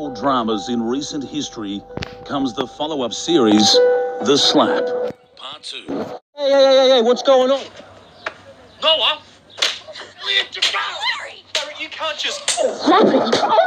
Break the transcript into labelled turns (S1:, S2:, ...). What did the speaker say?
S1: powerful dramas in recent history comes the follow up series, The Slap. Part 2.
S2: Hey, hey, hey, hey, what's going on?
S3: Noah! Leave! Larry! Larry, you can't just...
S4: Slap it. Oh!